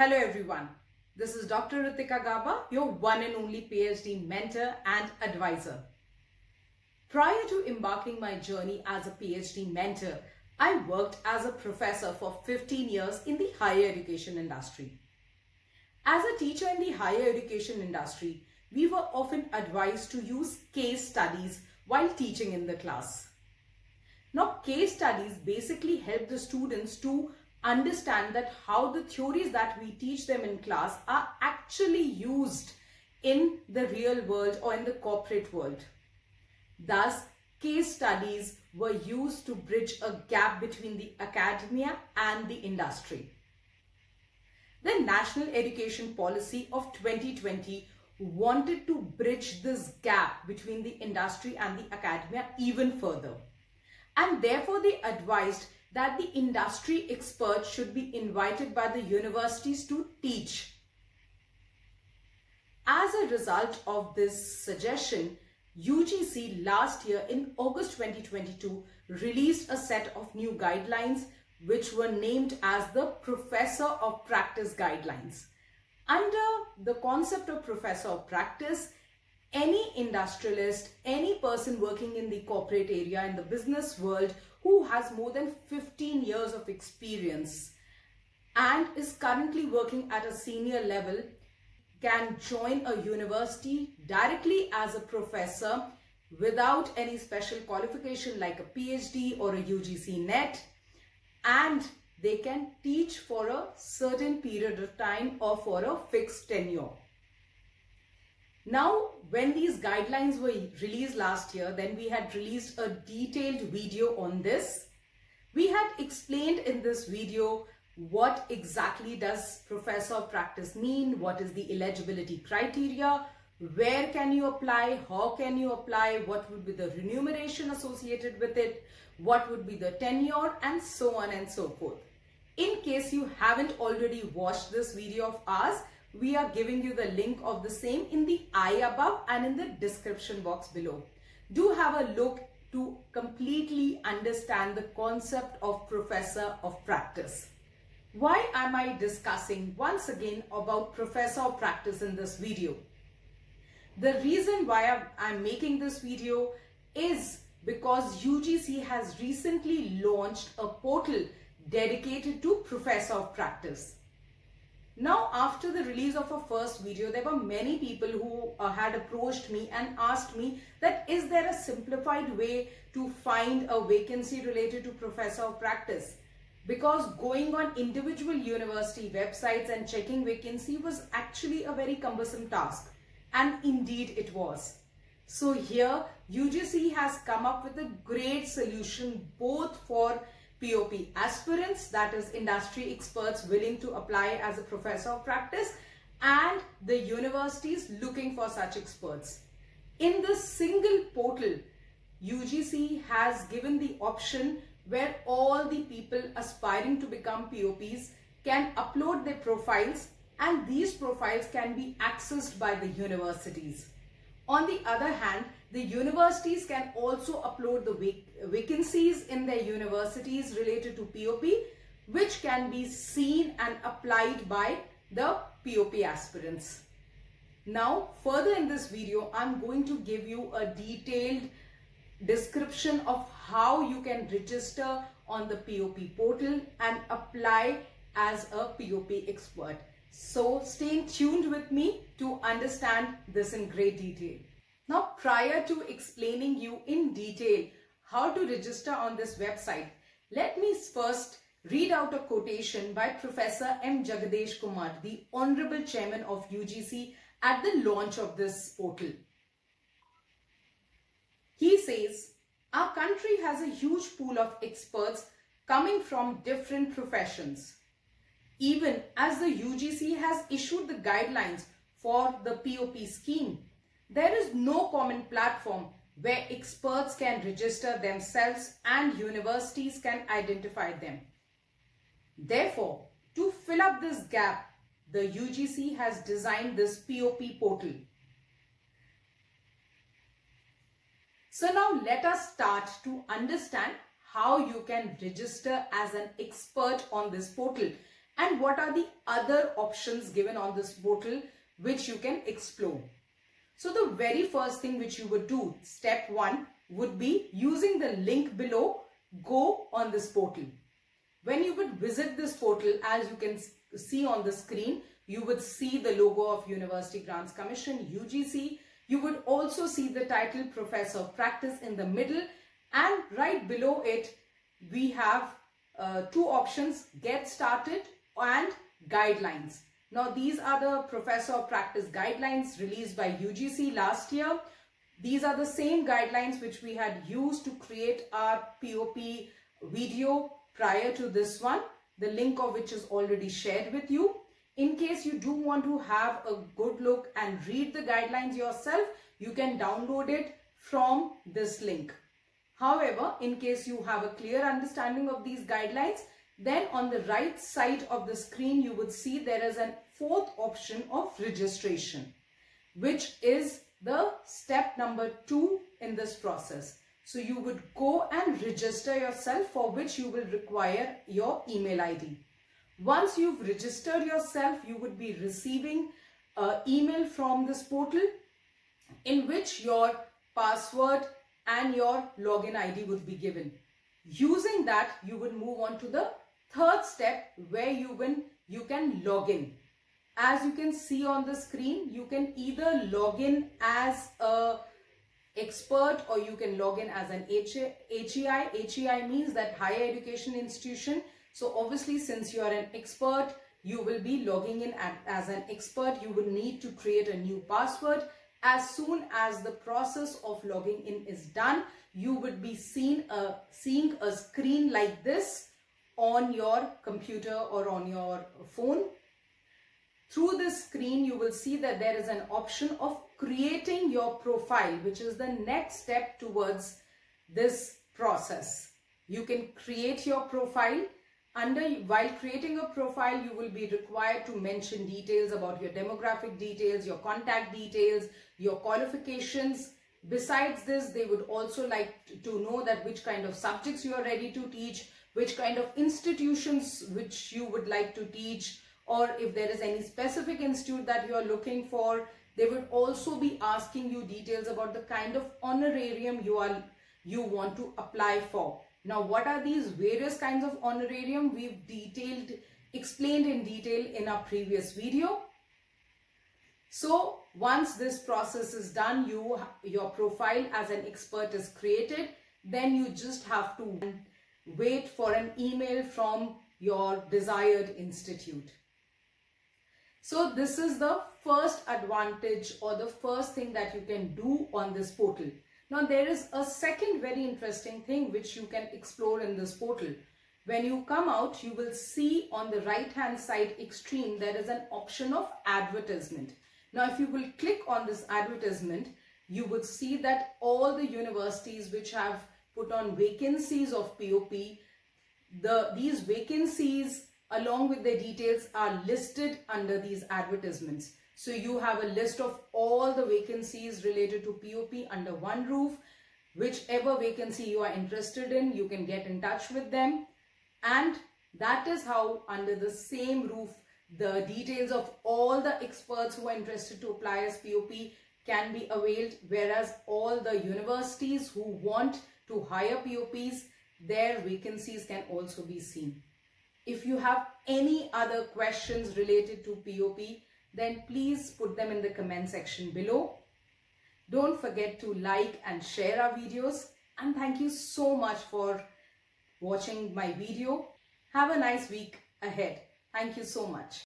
Hello everyone. This is Dr. Ritika Gauba, your one and only PhD mentor and advisor. Prior to embarking my journey as a PhD mentor, I worked as a professor for 15 years in the higher education industry. As a teacher in the higher education industry, we were often advised to use case studies while teaching in the class. Now, case studies basically help the students to understand that how the theories that we teach them in class are actually used in the real world or in the corporate world. Thus, case studies were used to bridge a gap between the academia and the industry. The National Education Policy of 2020 wanted to bridge this gap between the industry and the academia even further. And therefore they advised that the industry experts should be invited by the universities to teach. As a result of this suggestion, UGC last year in August 2022 released a set of new guidelines which were named as the Professor of Practice Guidelines. Under the concept of Professor of Practice, any industrialist, any person working in the corporate area in the business world who has more than 15 years of experience and is currently working at a senior level can join a university directly as a professor without any special qualification like a PhD or a UGC NET and they can teach for a certain period of time or for a fixed tenure. Now, when these guidelines were released last year, then we had released a detailed video on this. We had explained in this video what exactly does professor practice mean, what is the eligibility criteria, where can you apply, how can you apply, what would be the remuneration associated with it, what would be the tenure and so on and so forth. In case you haven't already watched this video of ours, we are giving you the link of the same in the I above and in the description box below. Do have a look to completely understand the concept of professor of practice. Why am I discussing once again about professor of practice in this video? The reason why I'm making this video is because UGC has recently launched a portal dedicated to professor of practice. Now, after the release of our first video, there were many people who uh, had approached me and asked me that is there a simplified way to find a vacancy related to professor of practice? Because going on individual university websites and checking vacancy was actually a very cumbersome task. And indeed it was. So here UGC has come up with a great solution both for POP aspirants, that is industry experts willing to apply as a professor of practice and the universities looking for such experts. In this single portal, UGC has given the option where all the people aspiring to become POPs can upload their profiles and these profiles can be accessed by the universities. On the other hand, the universities can also upload the vac vacancies in their universities related to POP, which can be seen and applied by the POP aspirants. Now, further in this video, I'm going to give you a detailed description of how you can register on the POP portal and apply as a POP expert. So stay tuned with me to understand this in great detail. Now, prior to explaining you in detail how to register on this website, let me first read out a quotation by Professor M. Jagadesh Kumar, the Honorable Chairman of UGC at the launch of this portal. He says, our country has a huge pool of experts coming from different professions. Even as the UGC has issued the guidelines for the POP scheme, there is no common platform where experts can register themselves and universities can identify them. Therefore, to fill up this gap, the UGC has designed this POP portal. So now let us start to understand how you can register as an expert on this portal and what are the other options given on this portal which you can explore. So the very first thing which you would do, step one, would be using the link below, go on this portal. When you would visit this portal, as you can see on the screen, you would see the logo of University Grants Commission, UGC. You would also see the title Professor of Practice in the middle and right below it, we have uh, two options, Get Started and Guidelines. Now these are the Professor of Practice guidelines released by UGC last year. These are the same guidelines which we had used to create our POP video prior to this one, the link of which is already shared with you. In case you do want to have a good look and read the guidelines yourself, you can download it from this link. However, in case you have a clear understanding of these guidelines, then on the right side of the screen, you would see there is a fourth option of registration, which is the step number two in this process. So you would go and register yourself for which you will require your email ID. Once you've registered yourself, you would be receiving an email from this portal in which your password and your login ID would be given. Using that, you would move on to the third step where you, when you can log in as you can see on the screen, you can either log in as a expert or you can log in as an HEI. HEI means that higher education institution. So obviously since you are an expert, you will be logging in as an expert. You will need to create a new password. As soon as the process of logging in is done, you would be seen a, seeing a screen like this on your computer or on your phone through this screen, you will see that there is an option of creating your profile, which is the next step towards this process. You can create your profile. Under While creating a profile, you will be required to mention details about your demographic details, your contact details, your qualifications. Besides this, they would also like to know that which kind of subjects you are ready to teach, which kind of institutions which you would like to teach, or if there is any specific institute that you are looking for, they would also be asking you details about the kind of honorarium you are you want to apply for. Now, what are these various kinds of honorarium? We've detailed, explained in detail in our previous video. So, once this process is done, you your profile as an expert is created. Then you just have to wait for an email from your desired institute. So this is the first advantage or the first thing that you can do on this portal. Now there is a second very interesting thing which you can explore in this portal. When you come out, you will see on the right hand side extreme, there is an option of advertisement. Now if you will click on this advertisement, you would see that all the universities which have put on vacancies of POP, the, these vacancies along with their details are listed under these advertisements. So you have a list of all the vacancies related to POP under one roof. Whichever vacancy you are interested in, you can get in touch with them. And that is how under the same roof, the details of all the experts who are interested to apply as POP can be availed. Whereas all the universities who want to hire POPs, their vacancies can also be seen. If you have any other questions related to POP, then please put them in the comment section below. Don't forget to like and share our videos. And thank you so much for watching my video. Have a nice week ahead. Thank you so much.